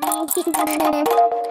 どこだ